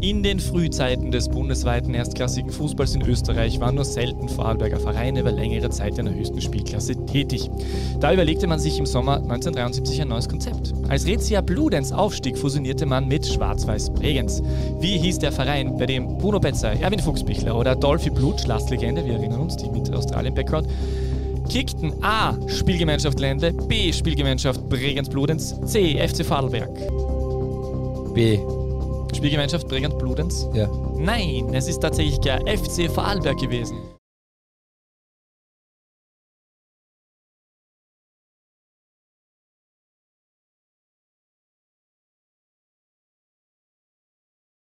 In den Frühzeiten des bundesweiten erstklassigen Fußballs in Österreich waren nur selten Vorarlberger Vereine über längere Zeit in der höchsten Spielklasse tätig. Da überlegte man sich im Sommer 1973 ein neues Konzept. Als Rezia Bludenz aufstieg, fusionierte man mit Schwarz-Weiß Bregenz. Wie hieß der Verein, bei dem Bruno Betzer, Erwin Fuchsbichler oder Dolphy Blut, Schlastlegende, wir erinnern uns, die mit Australien-Background, kickten A. Spielgemeinschaft Ländle, B. Spielgemeinschaft Bregenz-Bludenz, C. FC Vorarlberg. B. Spielgemeinschaft Bregenz-Bludenz? Ja. Nein, es ist tatsächlich der FC Vorarlberg gewesen.